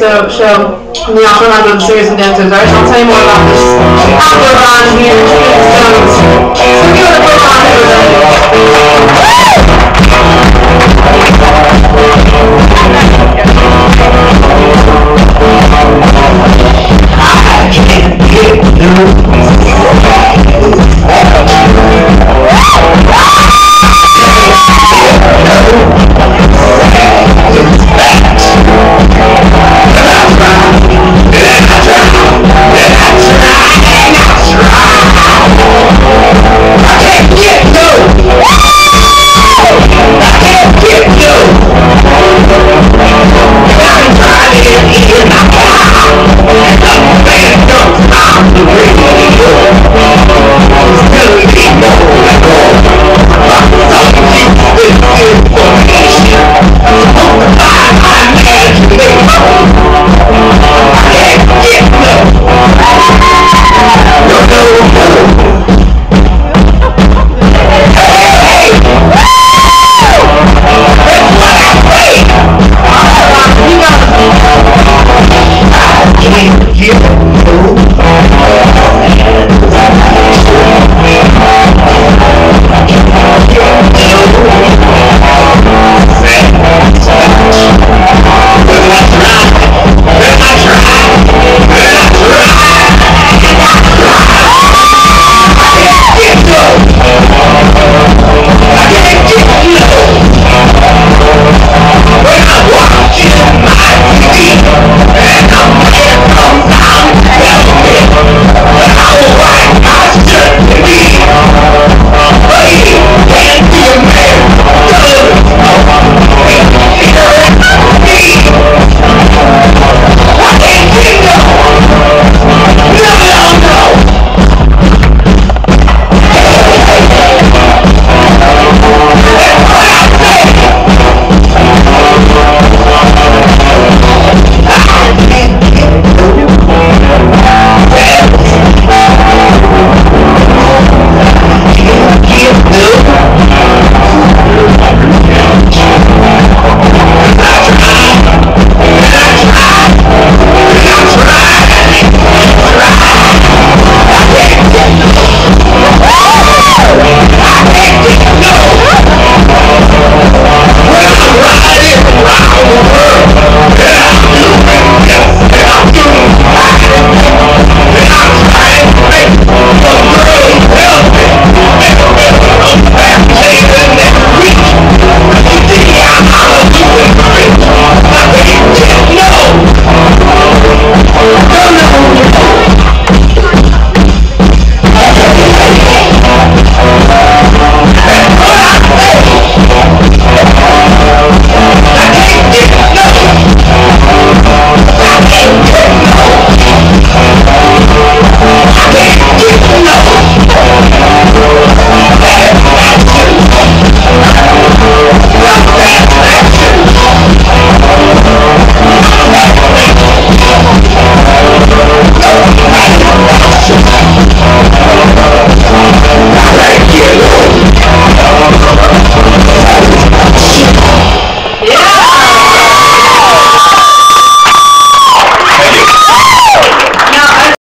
so show. the you also have the serious dancers. Alright, I'll tell you more about this after barn here. Stones. So give it a big round of applause. Get through.